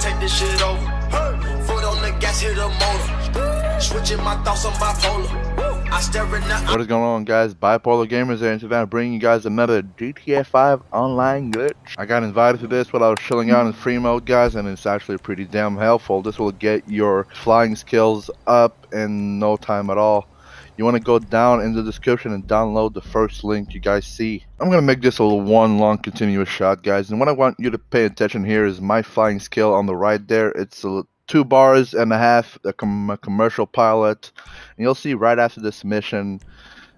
take this shit over. Foot on the gas, hit the motor. Switching my thoughts on bipolar. In What is going on guys? Bipolar Gamers here today I'm bringing you guys another GTA 5 online glitch. I got invited to this while I was chilling out in free mode guys and it's actually pretty damn helpful. This will get your flying skills up in no time at all. You want to go down in the description and download the first link you guys see. I'm going to make this a one long continuous shot guys and what I want you to pay attention here is my flying skill on the right there. It's a two bars and a half a, com a commercial pilot and you'll see right after this mission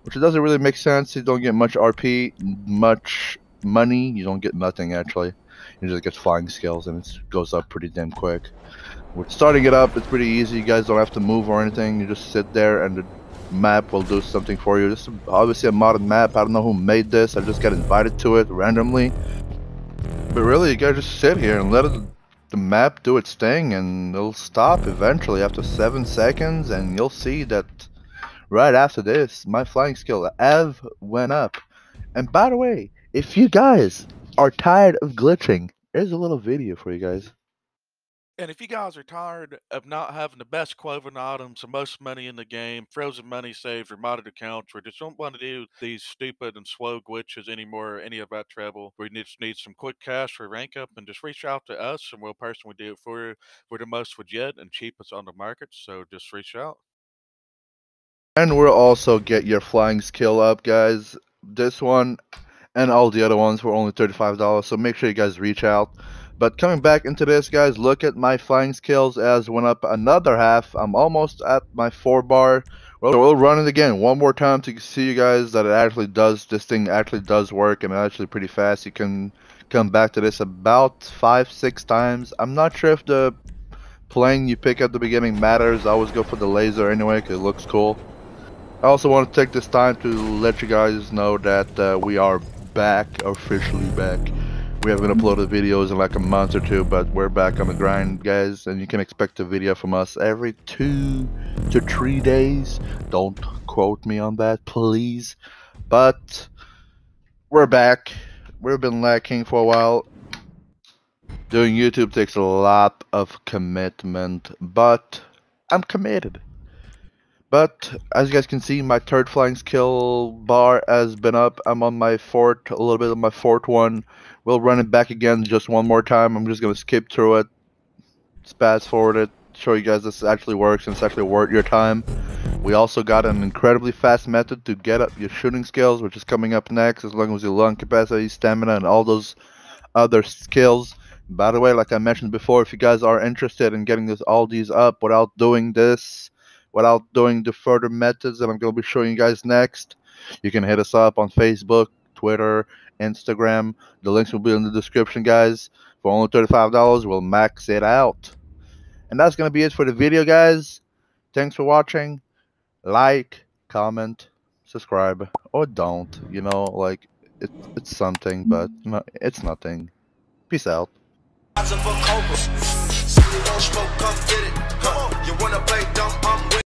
which it doesn't really make sense you don't get much rp much money you don't get nothing actually you just get flying skills and it goes up pretty damn quick with starting it up it's pretty easy you guys don't have to move or anything you just sit there and map will do something for you this is obviously a modern map i don't know who made this i just got invited to it randomly but really you gotta just sit here and let it the map do its thing and it'll stop eventually after 7 seconds and you'll see that right after this my flying skill Ev went up. And by the way, if you guys are tired of glitching, here's a little video for you guys. And if you guys are tired of not having the best clothing items, the most money in the game, frozen money saved, or modded accounts, or just don't want to do these stupid and slow glitches anymore, any of that trouble, we just need some quick cash for rank up, and just reach out to us, and we'll personally do it for you. We're the most legit and cheapest on the market, so just reach out. And we'll also get your flying skill up, guys. This one and all the other ones were only $35, so make sure you guys reach out. But coming back into this, guys, look at my flying skills as went up another half. I'm almost at my four bar. Well, so we'll run it again one more time to see you guys that it actually does, this thing actually does work and actually pretty fast. You can come back to this about five, six times. I'm not sure if the plane you pick at the beginning matters. I always go for the Lazer anyway because it looks cool. I also want to take this time to let you guys know that uh, we are back, officially back. We haven't uploaded videos in like a month or two, but we're back on the grind, guys, and you can expect a video from us every two to three days. Don't quote me on that, please. But we're back. We've been lacking for a while. Doing YouTube takes a lot of commitment, but I'm committed. But as you guys can see, my third flying skill bar has been up. I'm on my fourth, a little bit of my fourth one. We'll run it back again just one more time. I'm just gonna skip through it, fast forward it, show you guys this actually works and it's actually worth your time. We also got an incredibly fast method to get up your shooting skills, which is coming up next, as long as your lung capacity, stamina, and all those other skills. By the way, like I mentioned before, if you guys are interested in getting this all these up without doing this without doing the further methods that I'm going to be showing you guys next, you can hit us up on Facebook, Twitter, Instagram. The links will be in the description, guys. For only $35, we'll max it out. And that's going to be it for the video, guys. Thanks for watching. Like, comment, subscribe, or don't. You know, like, it, it's something, but it's nothing. Peace out.